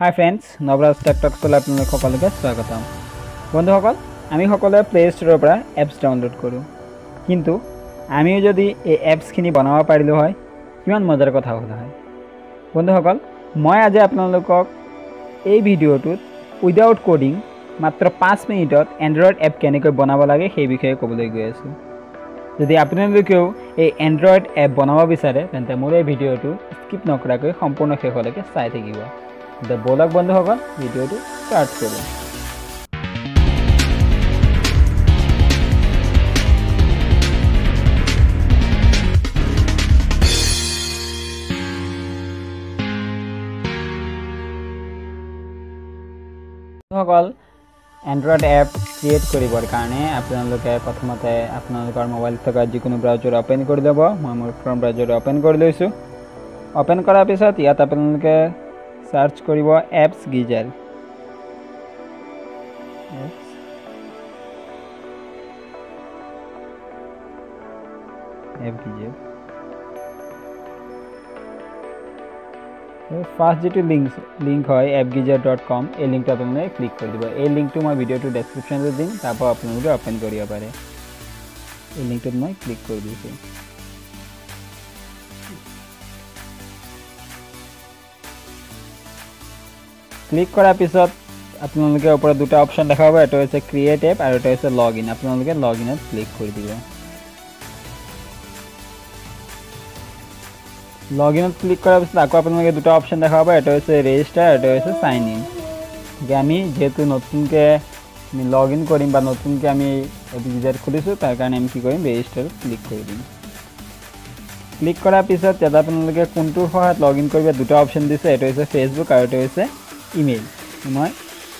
হাই friends Nawaraj টেকটকলৈ আপোনালোক সকলোকে স্বাগতম। বন্ধুসকল আমি সকলোৱে প্লে ষ্ট'ৰৰ পৰা এপছ ডাউনলোড কৰোঁ। কিন্তু আমিও যদি এই এপছখিনি বনাব পাৰিলোঁ হয় কিমান মজাৰ কথা হ'ল হয়। বন্ধুসকল মই আজি আপোনালোকক এই ভিডিঅ'টোত উইদাউট কোডিং মাত্ৰ পাঁচ মিনিটত এণ্ড্ৰইড এপ কেনেকৈ বনাব লাগে সেই বিষয়ে ক'বলৈ গৈ আছোঁ। যদি আপোনালোকেও এই এণ্ড্ৰইড এপ বনাব বিচাৰে তেন্তে মোৰ এই ভিডিঅ'টো স্কিপ নকৰাকৈ সম্পূৰ্ণ শেষলৈকে চাই থাকিব। এতিয়া ব'লক বন্ধুসকল ভিডিঅ'টো ষ্টাৰ্ট কৰোঁ বন্ধুসকল এণ্ড্ৰইড এপ ক্ৰিয়েট কৰিবৰ কাৰণে আপোনালোকে প্ৰথমতে আপোনালোকৰ মোবাইলত থকা যিকোনো ব্ৰাউজাৰ অ'পেন কৰি ল'ব মই মোৰ ফ্ৰম ব্ৰাউজাৰ অ'পেন কৰি লৈছোঁ অ'পেন কৰাৰ পিছত ইয়াত আপোনালোকে চাৰ্চ কৰিব apps geyser app geyser first যিটো লিংক লিংক হয় এপ গিজাৰ ডট কম এই লিংকটো আপোনালোকে ক্লিক কৰি দিব এই লিংকটো মই ভিডিঅ'টো ডেছক্ৰিপশ্যনটো দিম তাৰপৰা আপোনালোকে অ'পেন কৰিব পাৰে এই লিংকটোত মই ক্লিক কৰি দিছোঁ ক্লিক কৰাৰ পিছত আপোনালোকে ওপৰত দুটা অপশ্যন দেখা পাব এটা হৈছে ক্ৰিয়েট এপ আৰু এটা হৈছে লগ ইন আপোনালোকে লগ ইনত ক্লিক কৰি দিব। লগ ইনত ক্লিক কৰাৰ পিছত আকৌ আপোনালোকে দুটা অপশ্যন দেখা পাব এটা হৈছে ৰেজিষ্টাৰ এটা হৈছে চাইন ইন গতিকে আমি যিহেতু নতুনকৈ আমি লগ ইন কৰিম বা নতুনকৈ আমি এপিজেড খুলিছোঁ তাৰ কাৰণে আমি কি কৰিম ৰেজিষ্টাৰত ক্লিক কৰি দিম। ক্লিক কৰাৰ পিছত ইয়াত আপোনালোকে কোনটোৰ সহায়ত লগ ইন কৰিব দুটা অপশ্যন দিছে এইটো হৈছে ফেচবুক আৰু এইটো হৈছে ইমেইল মই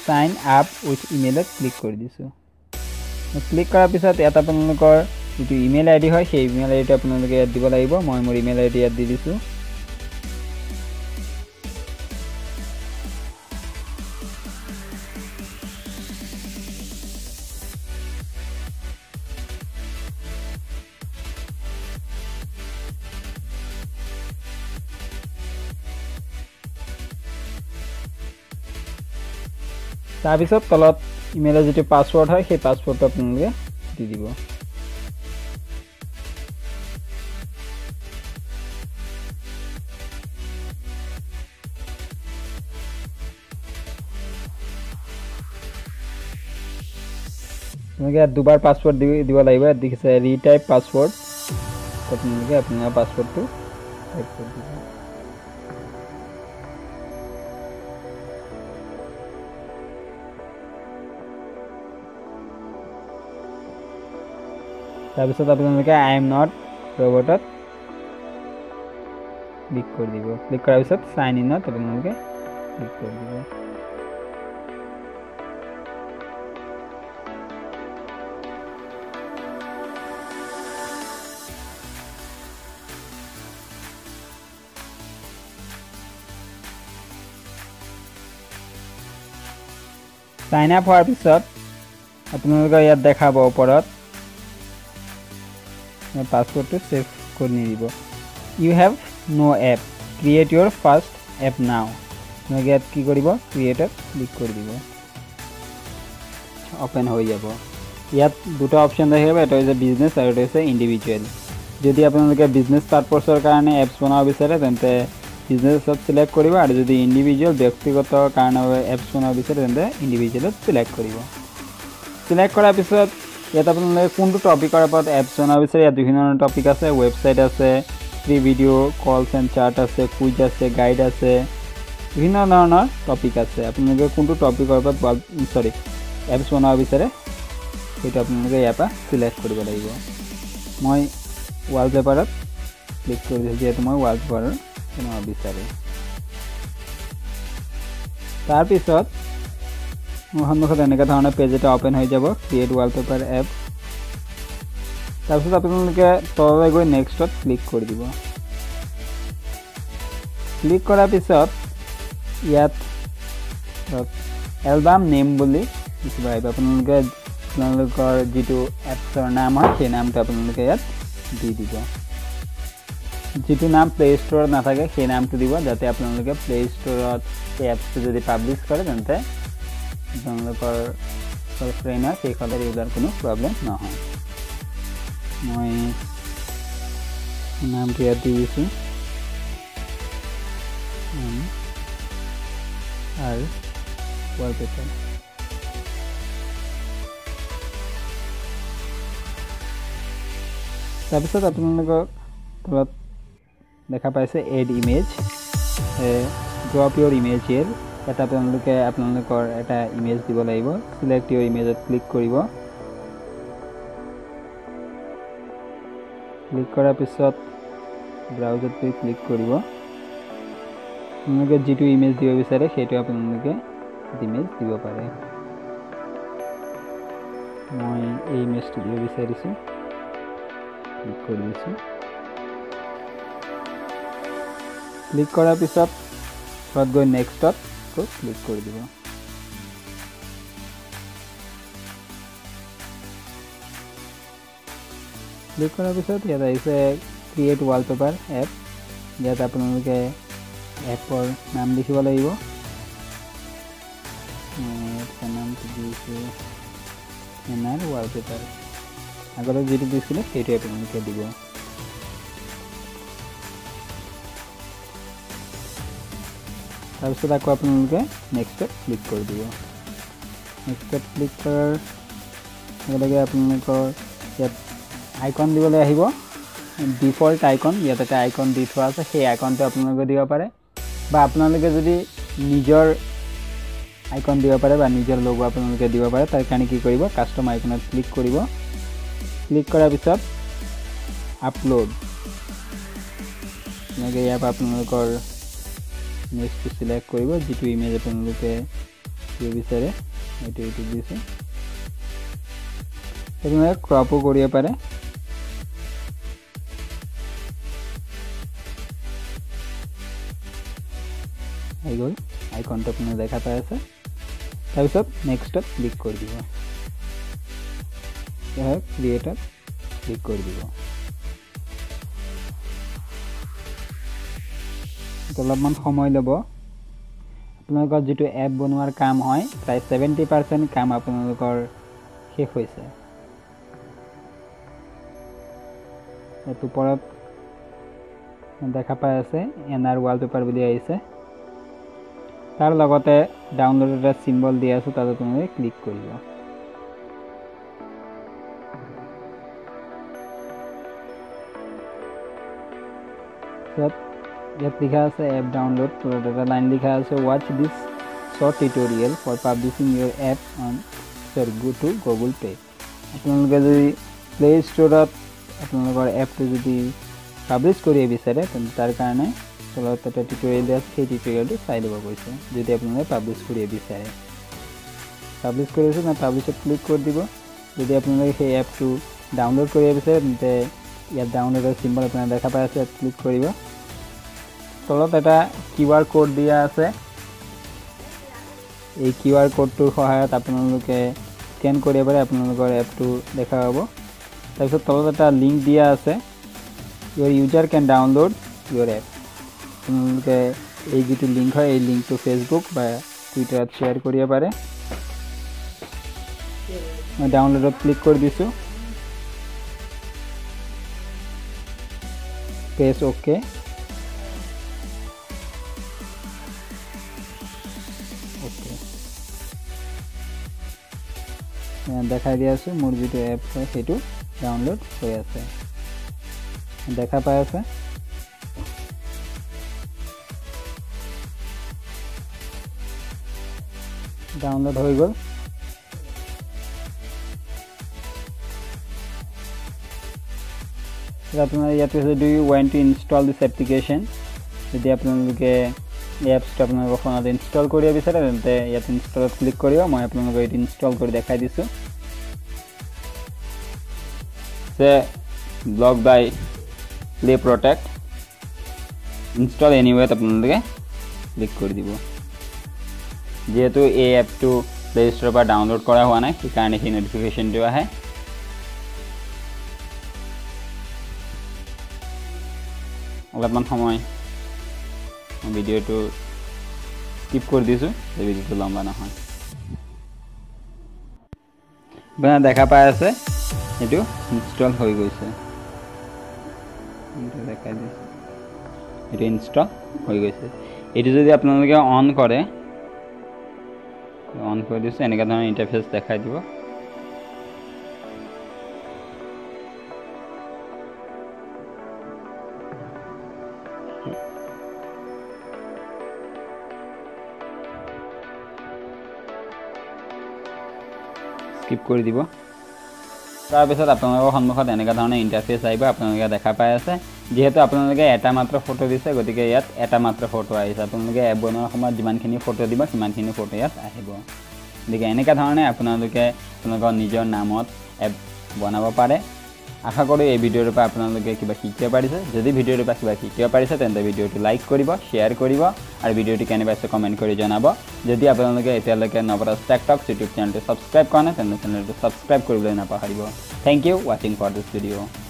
চাইন আপ উইথ ইমেইলত ক্লিক কৰি দিছোঁ। ক্লিক কৰাৰ পিছত ইয়াত আপোনালোকৰ যিটো ইমেইল আই ডি হয় সেই ইমেইল আই ডিটো আপোনালোকে ইয়াত দিব লাগিব। মই মোৰ ইমেইল আই ডি ইয়াত দি দিছোঁ। তাৰপিছত তলত ইমেইলৰ যিটো পাছৱৰ্ড হয় সেই পাছৱৰ্ডটো আপোনালোকে দি দিব। আপোনালোকে ইয়াত দুবাৰ পাছৱৰ্ড দি দিব লাগিব। ইয়াত দেখিছে ৰিটাইপ পাছৱৰ্ড আপোনালোকে আপোনাৰ পাছৱৰ্ডটো টাইপ কৰি দিব। তাৰপিছত আপোনালোকে আই এম নট ৰবটত ক্লিক কৰি দিব। ক্লিক কৰাৰ পিছত চাইন ইনত আপোনালোকে ক্লিক কৰি দিব। চাইন আপ হোৱাৰ পিছত আপোনালোকৰ ইয়াত দেখাব ওপৰত পাছৱৰ্ডটো ছেভ কৰি নিদিব you have no' app create your first app now আপোনালোকে ইয়াত কি কৰিব ক্ৰিয়েটত ক্লিক কৰি দিব অ'পেন হৈ যাব ইয়াত দুটা অপশ্যন দেখিব এটা হৈছে বিজনেছ আৰু এটা হৈছে ইণ্ডিভিজুৱেল যদি আপোনালোকে বিজনেছ পাৰ্পছৰ কাৰণে এপছ বনাব বিচাৰে তেন্তে বিজনেছত চিলেক্ট কৰিব আৰু যদি ইণ্ডিভিজুৱেল ব্যক্তিগত কাৰণে এপছ বনাব বিচাৰে তেন্তে ইণ্ডিভিজুৱেলত চিলেক্ট কৰিব চিলেক্ট কৰাৰ পিছত ইয়াত আপোনালোকে কোনটো টপিকৰ ওপৰত এপছ বনাব বিচাৰে ইয়াত বিভিন্ন ধৰণৰ টপিক আছে ৱেবছাইট আছে free video' calls and chat আছে কুইজ আছে গাইড আছে বিভিন্ন ধৰণৰ টপিক আছে। আপোনালোকে কোনটো টপিকৰ ওপৰত চৰি এপছ বনাব বিচাৰে সেইটো আপোনালোকে ইয়াৰ পৰা চিলেক্ট কৰিব লাগিব। মই ৱালপেপাৰত ক্লিক কৰি দিছোঁ যিহেতু মই ৱালপেপাৰৰ বনাব বিচাৰোঁ। তাৰপিছত মোৰ সন্মুখত এনেকুৱা ধৰণৰ পেজ এটা অ'পেন হৈ যাব ক্ৰিয়েট ৱালপেপাৰ এপ তাৰপিছত আপোনালোকে তললৈ গৈ নেক্সটত ক্লিক কৰি দিব। ক্লিক কৰাৰ পিছত ইয়াত এলবাম নেম বুলি লিখিব আহিব। আপোনালোকে আপোনালোকৰ যিটো এপছৰ নাম হয় সেই নামটো আপোনালোকে ইয়াত দি দিব। যিটো নাম প্লে ষ্ট'ৰত নাথাকে সেই নামটো দিব যাতে আপোনালোকে প্লে ষ্ট'ৰত সেই এপছটো যদি পাব্লিছ কৰে তেন্তে আপোনালোকৰ ফ্ৰেণ্ডৰ সেইফালে ৰেগুলাৰ কোনো প্ৰব্লেম নহয় মই নামটো ইয়াত দি দিছোঁ আৰু ৱালপেপাৰ তাৰপিছত আপোনালোকক তলত দেখা পাইছে add image drop your image here এটা আপোনালোকে আপোনালোকৰ এটা ইমেজ দিব লাগিব। চিলেক্ট ইয়ৰ ইমেজত ক্লিক কৰিব। ক্লিক কৰাৰ পিছত ব্ৰাউজত ক্লিক কৰিব। আপোনালোকে যিটো ইমেজ দিব বিচাৰে সেইটো আপোনালোকে ইমেজ দিব পাৰে। মই এই ইমেজটো দিব বিচাৰিছোঁ। ক্লিক কৰি দিছোঁ। ক্লিক কৰাৰ পিছত ঘৰত গৈ নেক্সটত ক্লিক কৰি দিব। ক্লিক কৰাৰ পিছত ইয়াত আহিছে ক্ৰিয়েট ৱালপেপাৰ এপ ইয়াত আপোনালোকে এপৰ নাম লিখিব লাগিব। নামটো দিছোঁ? এনাৰ ৱালপেপাৰ আগতে যিটো দিছিলে, সেইটোৱে আপোনালোকে দিব। তাৰপিছত আকৌ আপোনালোকে নেক্সটত ক্লিক কৰি দিব। নেক্সটত ক্লিক কৰাৰ লগে লগে আপোনালোকৰ ইয়াত আইকন দিবলৈ আহিব। ডিফল্ট আইকন ইয়াত এটা আইকন দি থোৱা আছে সেই আইকনটো আপোনালোকে দিব পাৰে। বা আপোনালোকে যদি নিজৰ আইকন দিব পাৰে বা নিজৰ লগো আপোনালোকে দিব পাৰে তাৰ কাৰণে কি কৰিব কাষ্টম আইকনত ক্লিক কৰিব। ক্লিক কৰাৰ পিছত আপলোড এনেকৈ ইয়াৰ পৰা আপোনালোকৰ ইমেজটো চিলেক্ট কৰিব যিটো ইমেজ আপোনালোকে দিব বিচাৰে সেইটো এইটো দিছে। আপোনালোকে ক্ৰপো কৰিব পাৰে আহি গ'ল আইকনটো আপোনাৰ দেখা পাই আছে। তাৰপিছত নেক্সটত ক্লিক কৰি দিব। ক্ৰিয়েটত ক্লিক কৰি দিব। অলপমান সময় ল'ব। আপোনালোকৰ যিটো এপ বনোৱাৰ কাম হয়, প্ৰায় ছেভেণ্টি পাৰ্চেণ্ট কাম আপোনালোকৰ শেষ হৈছে। ইয়াত ওপৰত দেখা পাই আছে, এন আৰ ৱালপেপাৰ বুলি আহিছে। তাৰ লগতে ডাউনলোড এটা চিম্বল দি আছোঁ, তাত আপোনালোকে ক্লিক কৰিব। ইয়াত ইয়াত লিখা আছে এপ ডাউনলোড তলত এটা লাইন লিখা আছে ৱাটচ this short tutorial for publishing your app on চৰি গো টু গুগল পে' আপোনালোকে যদি প্লে ষ্ট'ৰত আপোনালোকৰ এপটো যদি পাব্লিছ কৰিব বিচাৰে তেন্তে তাৰ কাৰণে তলত এটা টিউটৰিয়েল আছে সেই টিউটৰিয়েলটো চাই ল'ব কৈছে যদি আপোনালোকে পাব্লিছ কৰিব বিচাৰে। পাব্লিছ কৰি আছোঁ মই পাব্লিছত ক্লিক কৰি দিব। যদি আপোনালোকে সেই এপটো ডাউনলোড কৰিব বিচাৰে তেন্তে ইয়াত ডাউনলোডৰ চিম্বল আপোনাৰ দেখা পাই আছে ইয়াত ক্লিক কৰিব। তলত এটা কিউ আৰ ক'ড দিয়া আছে। এই কিউ আৰ ক'ডটোৰ সহায়ত আপোনালোকে স্কেন কৰিব পাৰে আপোনালোকৰ এপটো দেখা পাব। তাৰপিছত তলত এটা লিংক দিয়া আছে। Your user can download your app আপোনালোকে এই যিটো লিংক হয় এই লিংকটো ফেচবুক বা টুইটাৰত শ্বেয়াৰ কৰিব পাৰে। মই ডাউনলোডত ক্লিক কৰি দিছোঁ। প্ৰেছ অ'কে দেখাই দি আছোঁ মোৰ যিটো এপ হয় সেইটো ডাউনলোড হৈ আছে। দেখা পাই আছে। ডাউনলোড হৈ গ'ল। আপোনাৰ ইয়াত হৈছে ৱাইন টু ইনষ্টল দিছ এপ্লিকেশ্যন যদি আপোনালোকে এই এপছটো আপোনালোকৰ ফোনত ইনষ্টল কৰিব বিচাৰে তেন্তে ইয়াত ইনষ্টলত ক্লিক কৰিব মই আপোনালোকক এইটো ইনষ্টল কৰি দেখাই দিছোঁ। যে blocked by Play Protect install এনিৱেত আপোনালোকে ক্লিক কৰি দিব। যিহেতু এই এপটো প্লে ষ্ট'ৰৰ পৰা ডাউনলোড কৰা হোৱা নাই সেইকাৰণে সেই নটিফিকেশ্যনটো আহে। অলপমান সময় ভিডিঅ'টো স্কিপ কৰি দিছোঁ যে ভিডিঅ'টো লম্বা নহয়। আপোনাৰ দেখা পাই আছে এইটো ইনষ্টল হৈ গৈছে। দেখাই দিছোঁ। এইটো ইনষ্টল হৈ গৈছে। এইটো যদি আপোনালোকে অন কৰে অন কৰি দিছোঁ এনেকুৱা ধৰণৰ ইণ্টাৰফেচ দেখাই দিব। স্কিপ কৰি দিব। তাৰপিছত আপোনালোকৰ সন্মুখত এনেকুৱা ধৰণৰ ইণ্টাৰফেচ আহিব আপোনালোকে দেখা পাই আছে। যিহেতু আপোনালোকে এটা মাত্ৰ ফটো দিছে গতিকে ইয়াত এটা মাত্ৰ ফটো আহিছে। আপোনালোকে এপ বনোৱাৰ সময়ত যিমানখিনি ফটো দিব সিমানখিনি ফটো ইয়াত আহিব। গতিকে এনেকুৱা ধৰণে আপোনালোকে আপোনালোকৰ নিজৰ নামত এপ বনাব পাৰে। আশা কৰোঁ এই ভিডিঅ'টোৰ পৰা আপোনালোকে কিবা শিকিব পাৰিছে। যদি ভিডিঅ'টোৰ পৰা কিবা শিকিব পাৰিছে তেন্তে ভিডিঅ'টো লাইক কৰিব শ্বেয়াৰ কৰিব আৰু ভিডিঅ'টো কেনে পাইছে কমেণ্ট কৰি জনাব। যদি আপোনালোকে এতিয়ালৈকে নৱৰাজ টেকটক ইউটিউব চেনেলটো ছাবস্ক্ৰাইব কৰা নাই তেন্তে চেনেলটো ছাবস্ক্ৰাইব কৰিবলৈ নাপাহৰিব। থেংক ইউ ৱাচিং ফৰ দিছ ভিডিঅ'